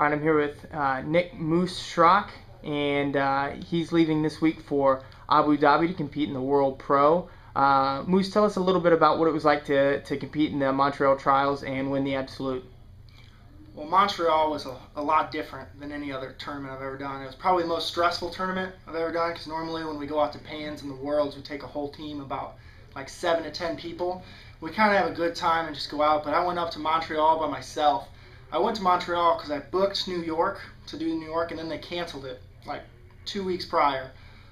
All right, I'm here with uh, Nick Moose Schrock, and uh, he's leaving this week for Abu Dhabi to compete in the World Pro. Uh, Moose, tell us a little bit about what it was like to, to compete in the Montreal Trials and win the Absolute. Well, Montreal was a, a lot different than any other tournament I've ever done. It was probably the most stressful tournament I've ever done because normally when we go out to Pans and the Worlds, we take a whole team about like seven to ten people. We kind of have a good time and just go out. But I went up to Montreal by myself I went to Montreal because I booked New York to do New York, and then they canceled it like two weeks prior.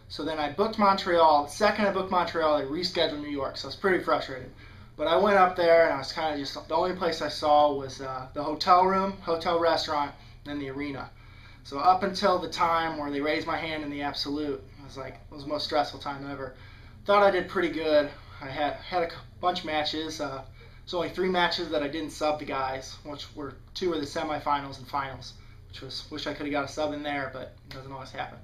So then I booked Montreal. The second I booked Montreal, they rescheduled New York. So I was pretty frustrated. But I went up there, and I was kind of just the only place I saw was uh, the hotel room, hotel restaurant, and then the arena. So up until the time where they raised my hand in the absolute, it was like it was the most stressful time ever. Thought I did pretty good. I had had a bunch of matches. Uh, there's only three matches that I didn't sub the guys, which were two were the semifinals and finals, which was wish I could have got a sub in there, but it doesn't always happen.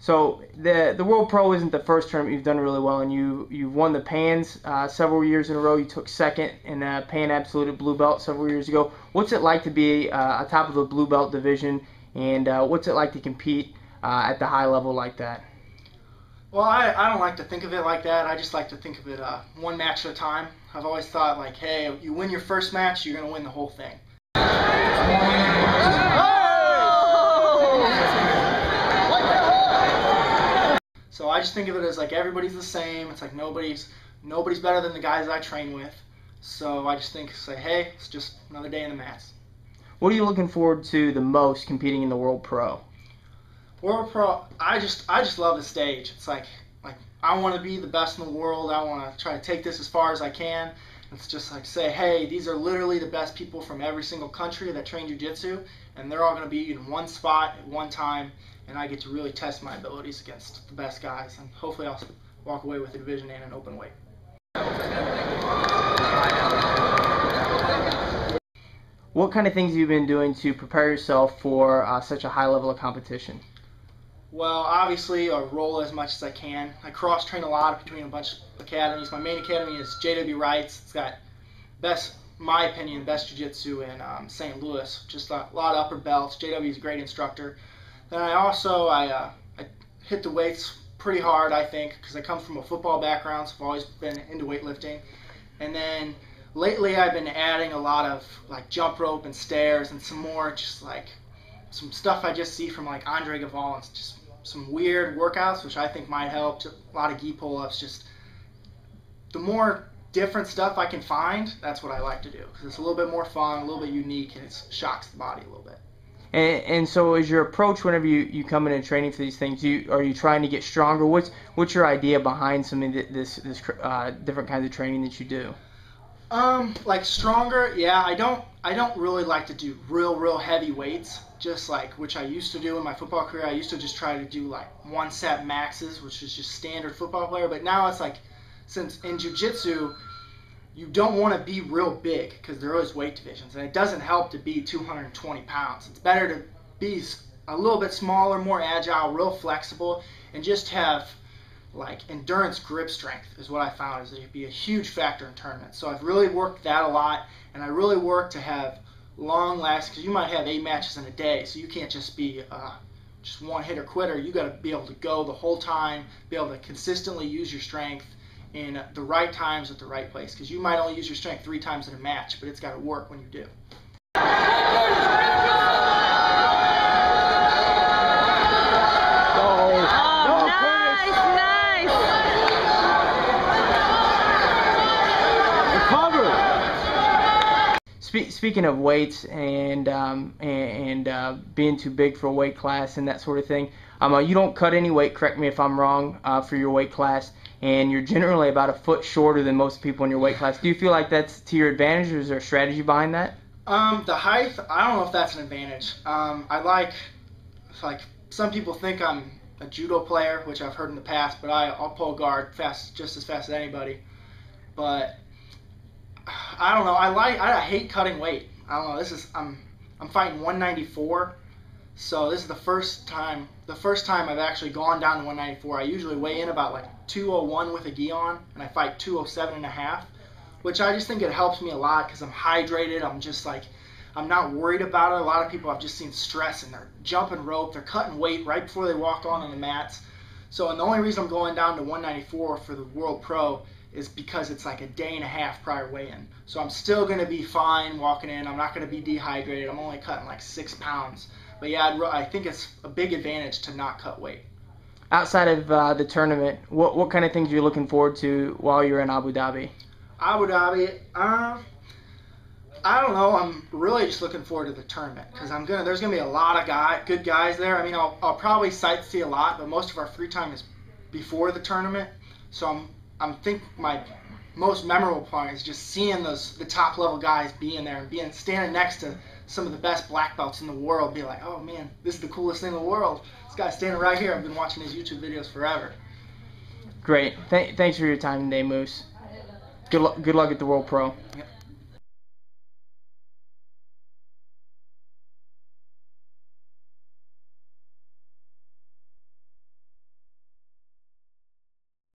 So the the World Pro isn't the first tournament you've done really well, and you you've won the Pans uh, several years in a row. You took second in the Pan Absolute Blue Belt several years ago. What's it like to be uh, atop of the Blue Belt division, and uh, what's it like to compete uh, at the high level like that? Well, I, I don't like to think of it like that. I just like to think of it uh, one match at a time. I've always thought like, hey, you win your first match, you're gonna win the whole thing. So I just think of it as like everybody's the same. It's like nobody's nobody's better than the guys I train with. So I just think say, hey, it's just another day in the mats. What are you looking forward to the most competing in the World Pro? I just I just love the stage. It's like like I want to be the best in the world. I want to try to take this as far as I can. It's just like say, hey, these are literally the best people from every single country that train jiu-jitsu, and they're all going to be in one spot at one time, and I get to really test my abilities against the best guys, and hopefully I'll walk away with a division and an open weight. What kind of things have you been doing to prepare yourself for uh, such a high level of competition? Well, obviously, I roll as much as I can. I cross train a lot between a bunch of academies. My main academy is JW Wrights. It's got best, my opinion, best jiu-jitsu in um, St. Louis. Just a lot of upper belts. JW is a great instructor. Then I also I, uh, I hit the weights pretty hard, I think, because I come from a football background, so I've always been into weightlifting. And then lately, I've been adding a lot of like jump rope and stairs and some more just like some stuff I just see from like Andre Galvao and just some weird workouts, which I think might help. A lot of gi pull-ups. Just the more different stuff I can find, that's what I like to do because it's a little bit more fun, a little bit unique, and it shocks the body a little bit. And, and so, is your approach whenever you, you come in and training for these things? You are you trying to get stronger? What's what's your idea behind some of this this uh, different kinds of training that you do? Um, like stronger, yeah. I don't I don't really like to do real real heavy weights just like which I used to do in my football career. I used to just try to do like one set maxes, which is just standard football player. But now it's like since in jiu-jitsu you don't want to be real big because there is weight divisions, and it doesn't help to be 220 pounds. It's better to be a little bit smaller, more agile, real flexible, and just have like endurance grip strength is what I found is it'd be a huge factor in tournaments. So I've really worked that a lot, and I really work to have long last because you might have eight matches in a day, so you can't just be uh, just one hitter quitter. You got to be able to go the whole time, be able to consistently use your strength in the right times at the right place because you might only use your strength three times in a match, but it's got to work when you do. Spe- speaking of weights and um, and, uh, being too big for a weight class and that sort of thing, um, uh, you don't cut any weight. Correct me if I'm wrong. Uh, for your weight class, and you're generally about a foot shorter than most people in your weight class. Do you feel like that's to your advantage, or is there a strategy behind that? Um, the height, I don't know if that's an advantage. Um, I like, like some people think I'm a judo player, which I've heard in the past, but I, I'll pull guard fast, just as fast as anybody. But I don't know. I like. I hate cutting weight. I don't know. This is. I'm. I'm fighting 194, So this is the first time the first time I've actually gone down to 194. I usually weigh in about like 201 with a gi on, and I fight 207 and a half, which I just think it helps me a lot because I'm hydrated. I'm just like I'm not worried about it. A lot of people I've just seen stress and they're jumping rope, they're cutting weight right before they walk on on the mats. So and the only reason I'm going down to 194 for the World Pro is because it's like a day and a half prior weigh-in. So I'm still going to be fine walking in. I'm not going to be dehydrated. I'm only cutting like six pounds. But yeah, I'd, I think it's a big advantage to not cut weight. Outside of uh, the tournament, what what kind of things are you looking forward to while you're in Abu Dhabi? Abu Dhabi, uh, I don't know. I'm really just looking forward to the tournament because I'm gonna. There's gonna be a lot of guy, good guys there. I mean, I'll, I'll probably sightsee a lot, but most of our free time is before the tournament. So I'm I'm think my most memorable part is just seeing those the top level guys being there and being standing next to some of the best black belts in the world. Be like, oh man, this is the coolest thing in the world. This guy's standing right here. I've been watching his YouTube videos forever. Great. Th- thanks for your time today, Moose. Good, lu- good luck at the World Pro. Yep.